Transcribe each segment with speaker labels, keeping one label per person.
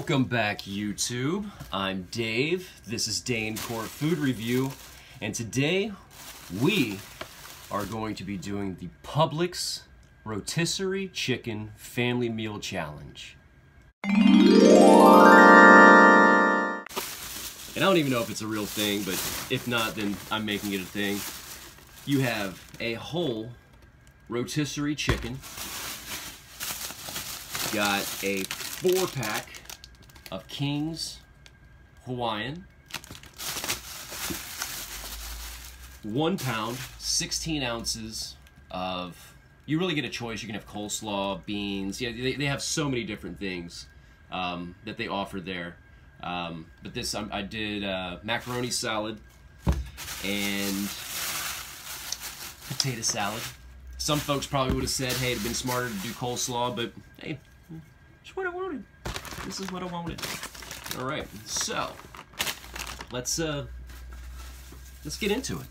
Speaker 1: Welcome back, YouTube. I'm Dave. This is Day In Court Food Review, and today we are going to be doing the Publix Rotisserie Chicken Family Meal Challenge. And I don't even know if it's a real thing, but if not, then I'm making it a thing. You have a whole rotisserie chicken, got a four pack of King's Hawaiian, one pound, 16 ounces of, you really get a choice. You can have coleslaw, beans. Yeah, they, they have so many different things um, that they offer there. Um, but this, I, I did uh, macaroni salad and potato salad. Some folks probably would have said, hey, it'd been smarter to do coleslaw, but hey, it's what I wanted. This is what I wanted. All right, so let's uh, let's get into it.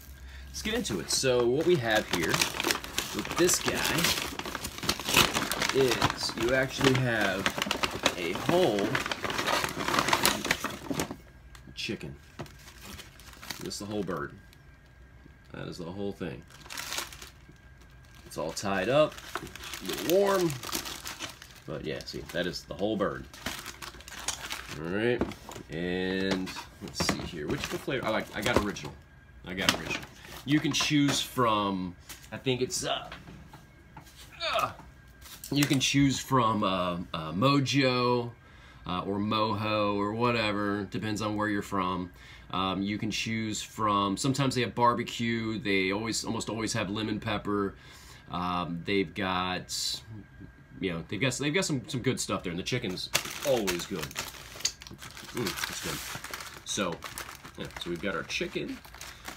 Speaker 1: Let's get into it. So what we have here with this guy is you actually have a whole chicken. This is the whole bird. That is the whole thing. It's all tied up, warm. But yeah, see, that is the whole bird. All right, and let's see here. Which flavor? I like. I got original. I got original. You can choose from. I think it's. Uh, uh, you can choose from uh, uh, Mojo uh, or Moho or whatever. Depends on where you're from. Um, you can choose from. Sometimes they have barbecue. They always, almost always have lemon pepper. Um, they've got, you know, they've got they've got some some good stuff there, and the chicken's always good. Mm, that's good. So, yeah, so we've got our chicken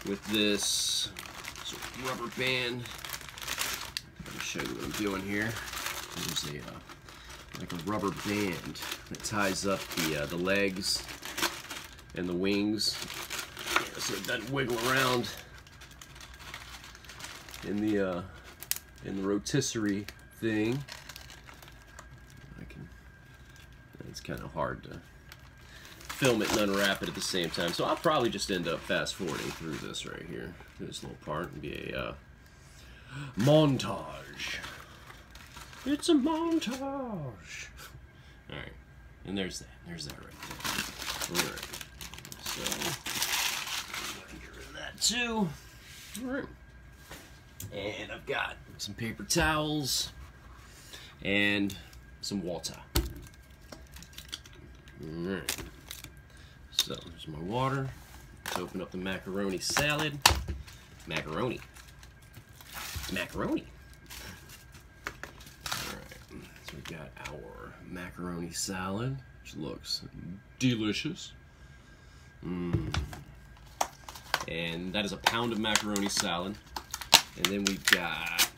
Speaker 1: with this rubber band. Let me show you what I'm doing here. There's a uh, like a rubber band that ties up the uh, the legs and the wings, yeah, so it doesn't wiggle around in the uh, in the rotisserie thing. I can. It's kind of hard to film it and unwrap it at the same time, so I'll probably just end up fast forwarding through this right here, this little part, and be a uh, montage. It's a montage. All right, and there's that. There's that right there. All right. So get rid that too. All right. And I've got some paper towels and some water. All right. So there's my water. Let's open up the macaroni salad. Macaroni. Macaroni. Alright, so we've got our macaroni salad, which looks delicious. Mm. And that is a pound of macaroni salad. And then we've got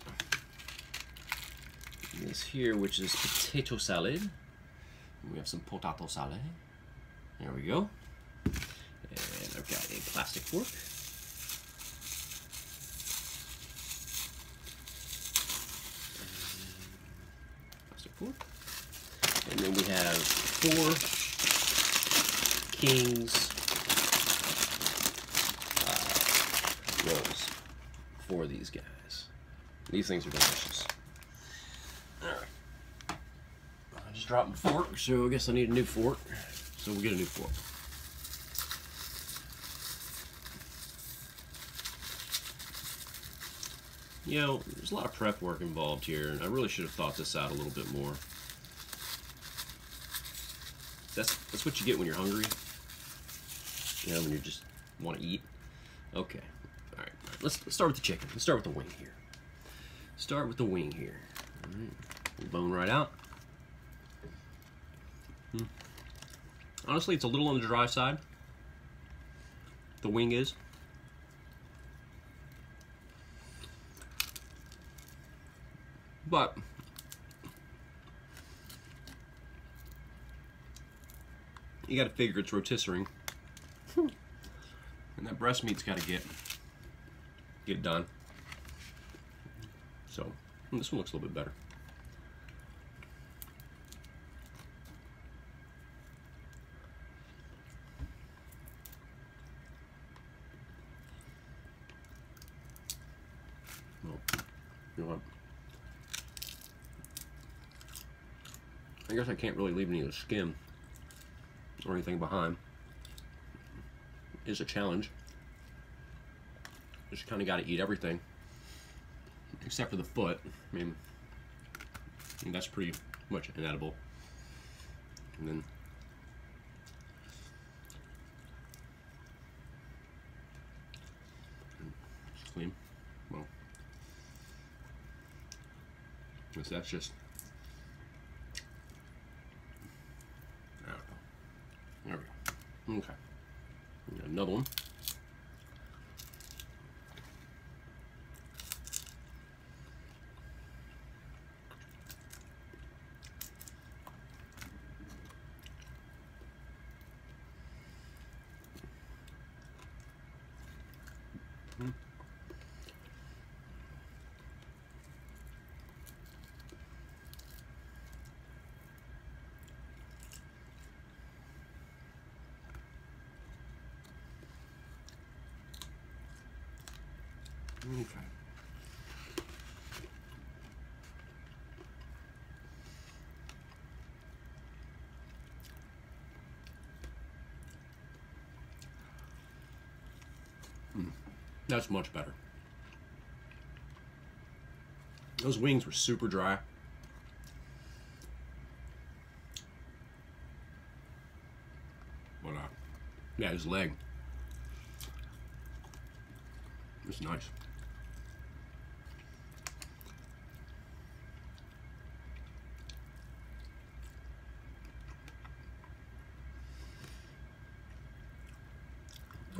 Speaker 1: this here, which is potato salad. And we have some potato salad. There we go. Plastic fork. fork. And then we have four King's uh, rolls for these guys. These things are delicious. Alright. I just dropped my fork, so I guess I need a new fork. So we'll get a new fork. You know, there's a lot of prep work involved here, and I really should have thought this out a little bit more. That's that's what you get when you're hungry. You know, when you just want to eat. Okay. All right. Let's, let's start with the chicken. Let's start with the wing here. Start with the wing here. All right. Bone right out. Hmm. Honestly, it's a little on the dry side. The wing is. But you got to figure it's rotisserie, and that breast meat's got to get get done. So this one looks a little bit better. You know what? I guess I can't really leave any of the skin or anything behind. It's a challenge. Just kind of got to eat everything except for the foot. I mean, I mean, that's pretty much inedible. And then it's clean. Well, that's just I don't know. There we go. Okay. Another one. Hmm. Okay. Mm, that's much better. Those wings were super dry. But, uh, yeah, his leg. It's nice.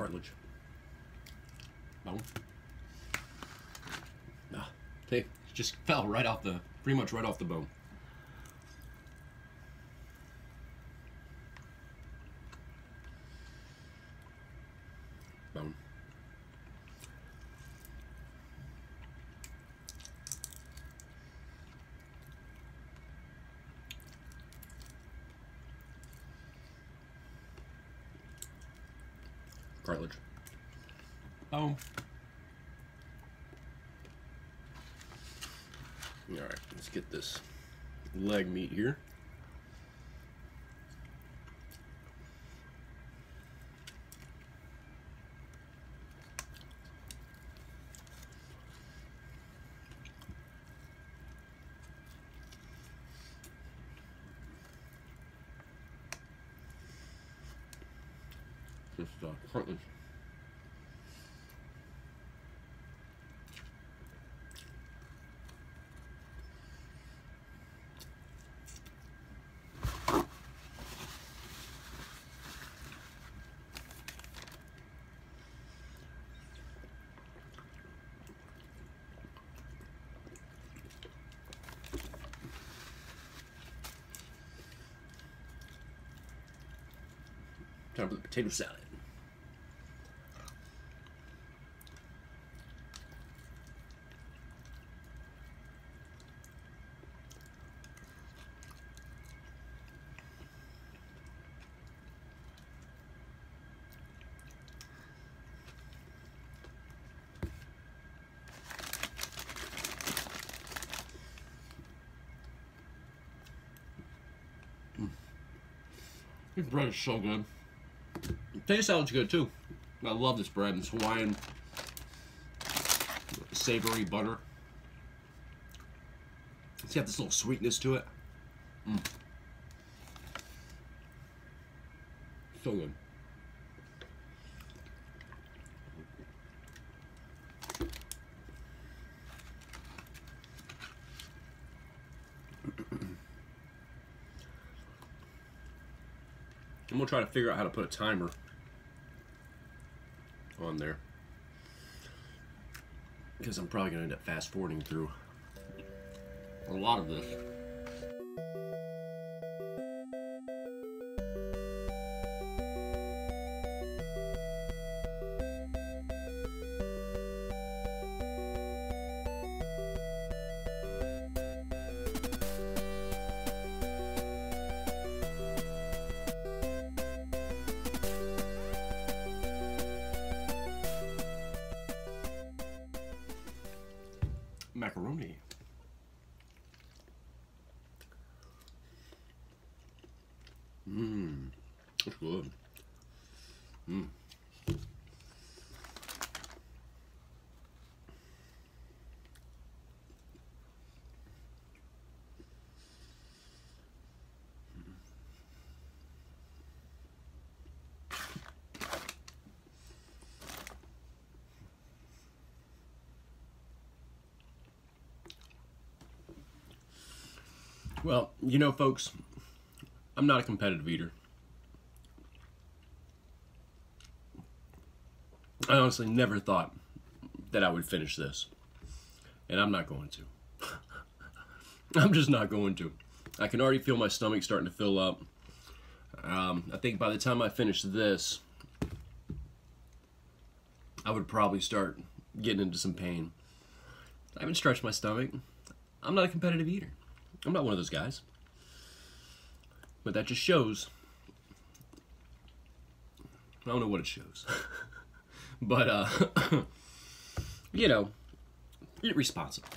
Speaker 1: Cartilage. Bone. Ah, they just fell right off the, pretty much right off the. Bone. Cartilage. Oh. All right, let's get this leg meat here. Just uh. Time for the potato salad. This bread is so good. Potato salad's good too. I love this bread. It's Hawaiian savory butter. It's got this little sweetness to it. Mm. So good. I'm gonna try to figure out how to put a timer on there because I'm probably gonna end up fast forwarding through a lot of this. Macaroni. Mmm. That's good. Mmm. Well, you know, folks, I'm not a competitive eater. I honestly never thought that I would finish this. And I'm not going to. I'm just not going to. I can already feel my stomach starting to fill up. Um, I think by the time I finish this, I would probably start getting into some pain. I haven't stretched my stomach. I'm not a competitive eater. I'm not one of those guys. But that just shows. I don't know what it shows. but, uh, you know, eat responsibly.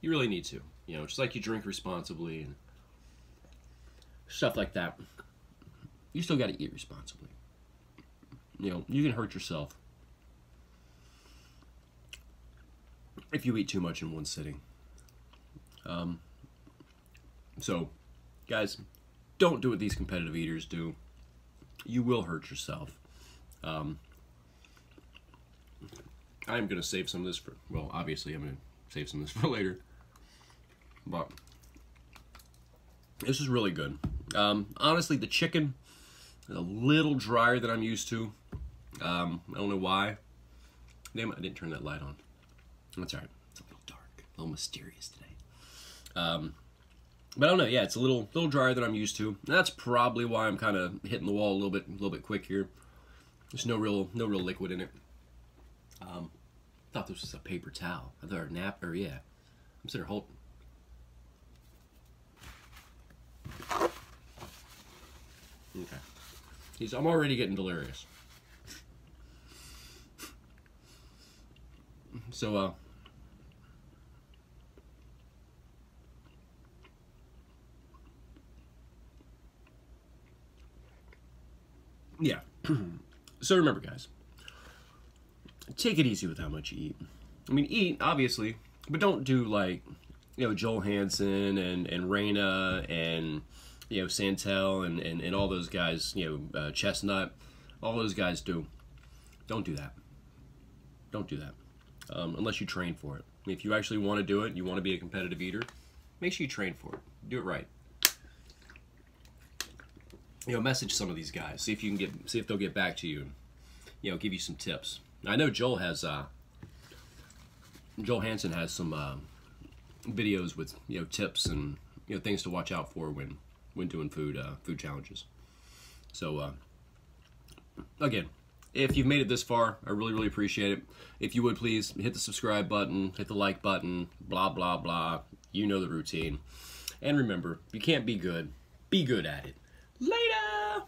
Speaker 1: You really need to. You know, just like you drink responsibly and stuff like that. You still got to eat responsibly. You know, you can hurt yourself if you eat too much in one sitting. Um, so, guys, don't do what these competitive eaters do. You will hurt yourself. Um, I'm going to save some of this for, well, obviously I'm going to save some of this for later. But this is really good. Um, honestly, the chicken is a little drier than I'm used to. Um, I don't know why. Damn, I didn't turn that light on. That's alright. It's a little dark, a little mysterious today. Um, but I don't know. Yeah, it's a little little drier than I'm used to. That's probably why I'm kind of hitting the wall a little bit a little bit quick here. There's no real no real liquid in it. Um, thought this was a paper towel. I thought a nap or yeah. I'm sitting here holding. Okay. He's. I'm already getting delirious. So uh. Yeah. so remember, guys, take it easy with how much you eat. I mean, eat, obviously, but don't do like, you know, Joel Hansen and, and Raina and, you know, Santel and, and, and all those guys, you know, uh, Chestnut, all those guys do. Don't do that. Don't do that. Um, unless you train for it. If you actually want to do it, you want to be a competitive eater, make sure you train for it. Do it right you know, message some of these guys. See if you can get, see if they'll get back to you. You know, give you some tips. I know Joel has, uh, Joel Hansen has some uh, videos with you know tips and you know things to watch out for when when doing food uh, food challenges. So uh, again, if you've made it this far, I really really appreciate it. If you would please hit the subscribe button, hit the like button, blah blah blah. You know the routine. And remember, you can't be good. Be good at it. Later!